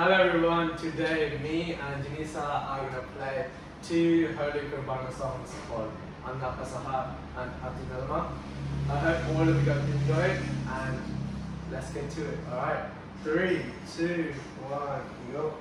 Hello everyone, today me and Jenisa are going to play two Holy Qurbana songs called Annapesaha and Athyunathamam. I hope all of you guys enjoy it and let's get to it, alright? Three, two, one, go.